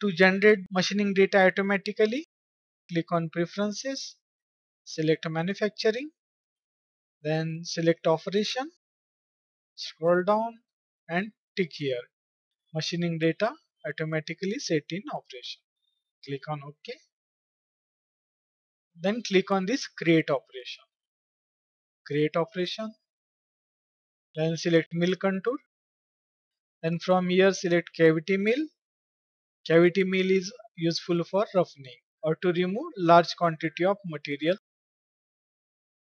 to generate machining data automatically, click on preferences, select manufacturing, then select operation, scroll down and tick here machining data automatically set in operation. Click on OK. Then click on this create operation. Create operation. Then select mill contour. Then from here select cavity mill. Cavity mill is useful for roughening or to remove large quantity of material.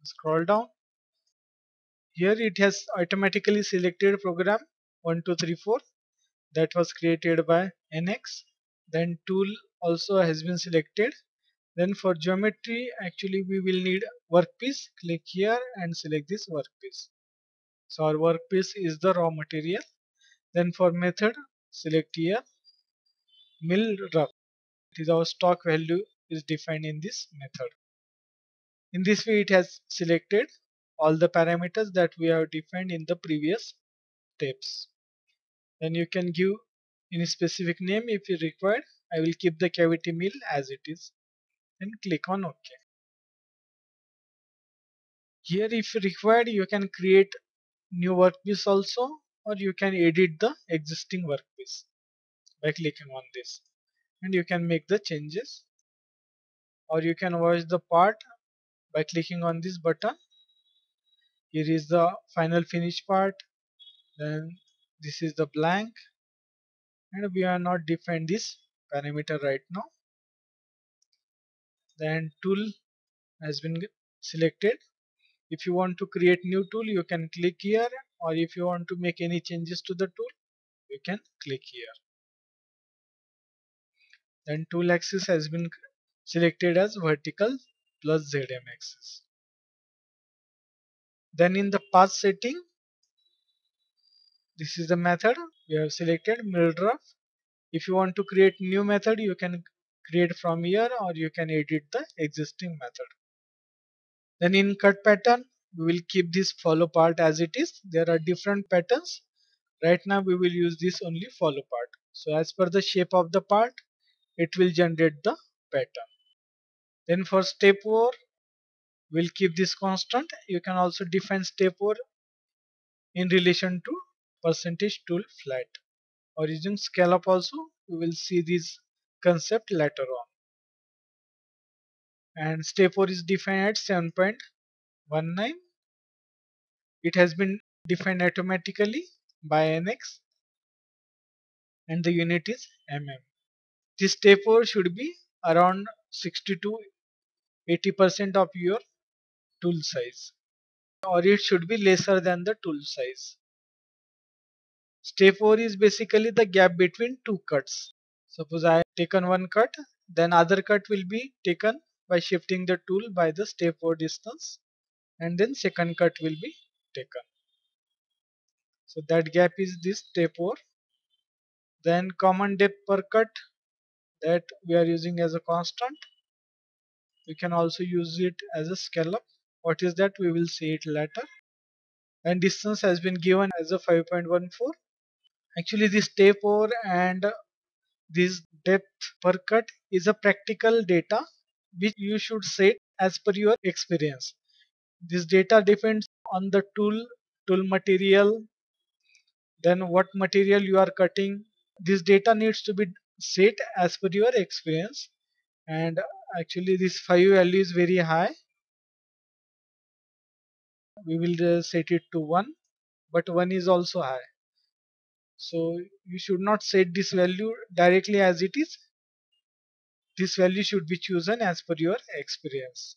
Scroll down. Here it has automatically selected program 1234 that was created by NX. Then tool also has been selected. Then for geometry actually we will need workpiece. Click here and select this workpiece. So our workpiece is the raw material. Then for method select here mill rough. It is our stock value is defined in this method. In this way it has selected all the parameters that we have defined in the previous steps. Then you can give any specific name if you require. I will keep the cavity mill as it is and click on OK. Here if required you can create new workpiece also or you can edit the existing workpiece by clicking on this. And you can make the changes. Or you can watch the part by clicking on this button. Here is the final finish part. Then this is the blank. And we are not defined this parameter right now. Then tool has been selected. If you want to create new tool you can click here. Or if you want to make any changes to the tool you can click here then tool axis has been selected as vertical plus ZM axis. Then in the path setting this is the method. We have selected mill rough if you want to create new method you can create from here or you can edit the existing method. Then in cut pattern we will keep this follow part as it is. There are different patterns. Right now we will use this only follow part. So as per the shape of the part it will generate the pattern. Then for step over we'll keep this constant. You can also define step over in relation to percentage tool flat. Or using scallop also we will see this concept later on. And step over is defined at 7.19 it has been defined automatically by NX and the unit is mm this 4 should be around 60 to 80 percent of your tool size or it should be lesser than the tool size Step over is basically the gap between two cuts. Suppose I have taken one cut, then other cut will be taken by shifting the tool by the step over distance and then second cut will be taken. So that gap is this step over. Then common depth per cut that we are using as a constant. We can also use it as a scallop. What is that? We will see it later. And distance has been given as a 5.14 actually this tape over and this depth per cut is a practical data which you should set as per your experience this data depends on the tool tool material then what material you are cutting this data needs to be set as per your experience and actually this 5 value is very high. We will set it to 1 but 1 is also high. So you should not set this value directly as it is. This value should be chosen as per your experience.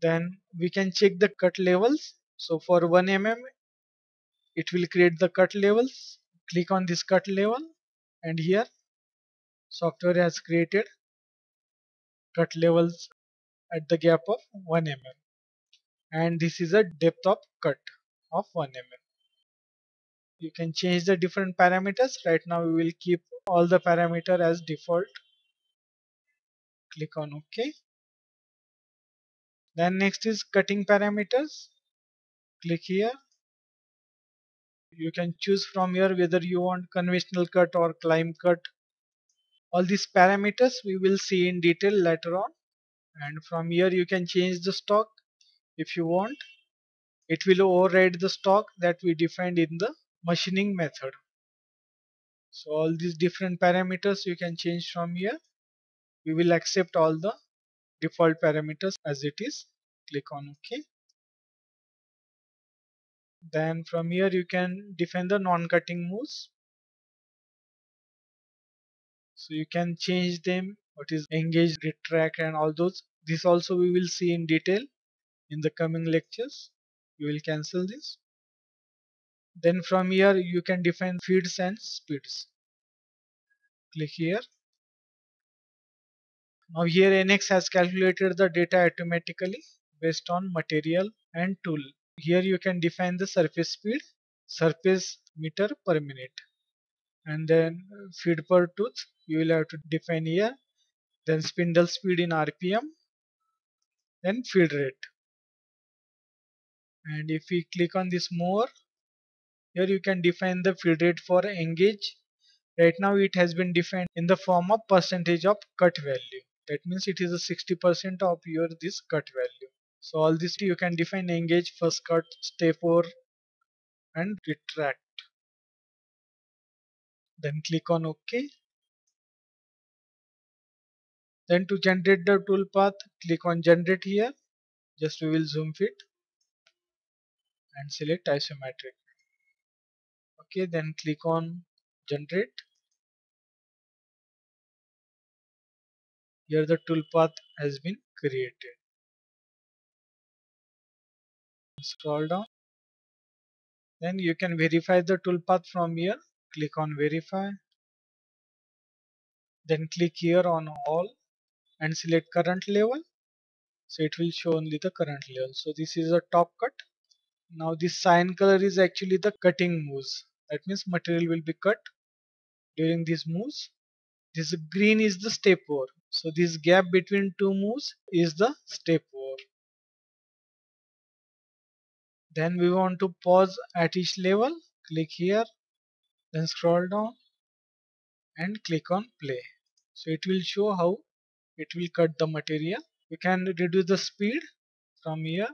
Then we can check the cut levels. So for 1 mm it will create the cut levels. Click on this cut level and here software has created cut levels at the gap of 1 mm and this is a depth of cut of 1 mm you can change the different parameters. Right now we will keep all the parameter as default. Click on ok. Then next is cutting parameters. Click here you can choose from here whether you want conventional cut or climb cut. All these parameters we will see in detail later on. And from here you can change the stock if you want. It will override the stock that we defined in the machining method. So all these different parameters you can change from here. We will accept all the default parameters as it is. Click on ok then from here you can define the non-cutting moves so you can change them what is engage retract and all those. This also we will see in detail in the coming lectures. We will cancel this. Then from here you can define feeds and speeds click here. Now here NX has calculated the data automatically based on material and tool here you can define the surface speed surface meter per minute. And then uh, feed per tooth you will have to define here. Then spindle speed in rpm then feed rate. And if we click on this more here you can define the feed rate for engage. Right now it has been defined in the form of percentage of cut value. That means it is a 60% of your this cut value so all this you can define engage first cut step over and retract. Then click on ok. Then to generate the toolpath click on generate here. Just we will zoom fit and select isometric. Okay then click on generate. Here the toolpath has been created scroll down. Then you can verify the toolpath from here. Click on verify. Then click here on all and select current level. So it will show only the current level. So this is a top cut. Now this cyan color is actually the cutting moves that means material will be cut during these moves this green is the step over. So this gap between two moves is the step then we want to pause at each level click here then scroll down and click on play. So it will show how it will cut the material. We can reduce the speed from here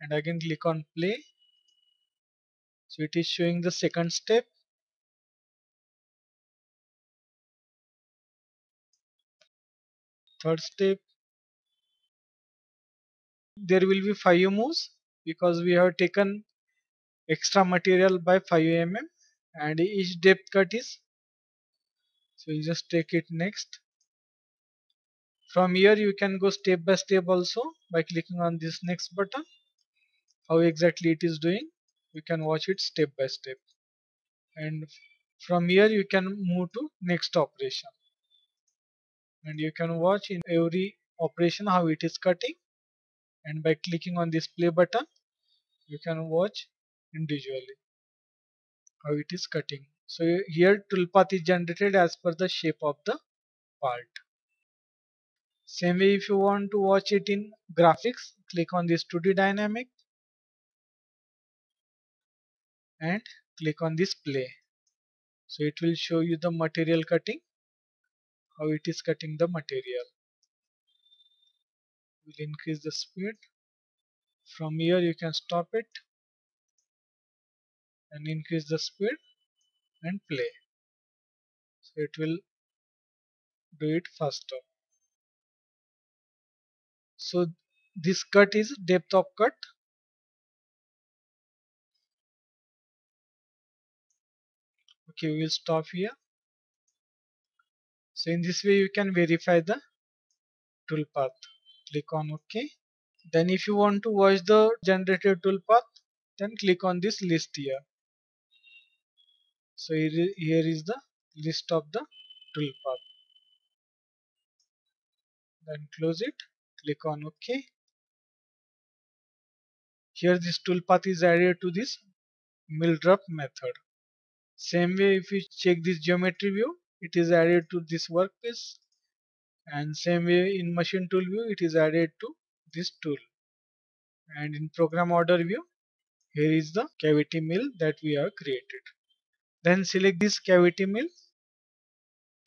and again click on play. So it is showing the second step. Third step. There will be 5 moves because we have taken extra material by 5 mm and each depth cut is so you just take it next. From here you can go step by step also by clicking on this next button. How exactly it is doing you can watch it step by step. And from here you can move to next operation. And you can watch in every operation how it is cutting and by clicking on this play button you can watch individually how it is cutting. So here toolpath is generated as per the shape of the part. Same way if you want to watch it in graphics click on this 2d dynamic and click on this play. So it will show you the material cutting how it is cutting the material will increase the speed. From here you can stop it and increase the speed and play. So it will do it faster. So this cut is depth of cut. Okay we will stop here. So in this way you can verify the toolpath click on ok. Then if you want to watch the generated toolpath then click on this list here. So here is the list of the toolpath then close it click on ok. Here this toolpath is added to this mill drop method. Same way if you check this geometry view it is added to this workpiece and same way in machine tool view it is added to this tool. And in program order view here is the cavity mill that we have created. Then select this cavity mill.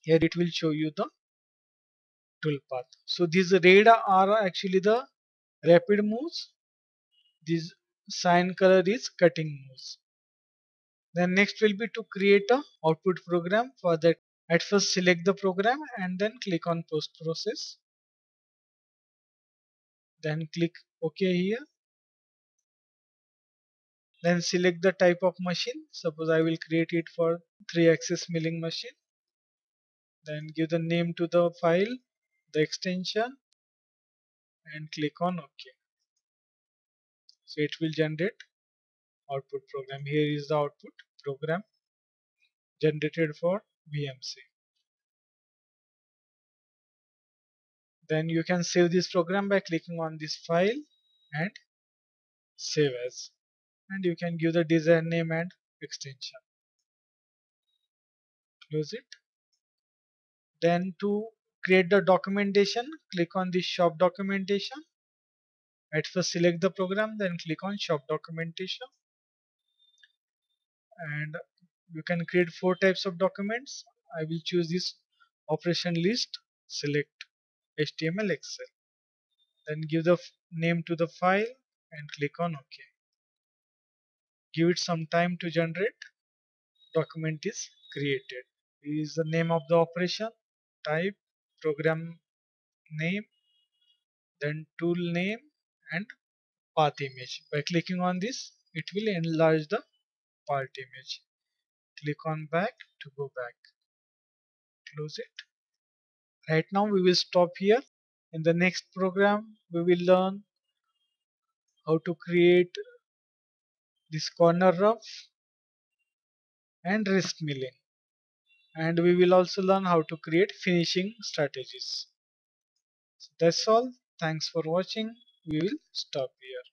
Here it will show you the toolpath so these red are actually the rapid moves. This cyan color is cutting moves. Then next will be to create a output program for that at first select the program and then click on post process. Then click ok here. Then select the type of machine. Suppose I will create it for 3 axis milling machine. Then give the name to the file the extension and click on ok. So it will generate output program. Here is the output program generated for VMC then you can save this program by clicking on this file and save as. And you can give the design name and extension. Close it. Then to create the documentation click on the shop documentation. At first select the program then click on shop documentation. And you can create four types of documents. I will choose this operation list select HTML Excel. Then give the name to the file and click on OK. Give it some time to generate. Document is created. Is the name of the operation type program name then tool name and path image. By clicking on this it will enlarge the part image click on back to go back. Close it. Right now we will stop here. In the next program we will learn how to create this corner rough and rest milling. And we will also learn how to create finishing strategies. So that's all. Thanks for watching. We will stop here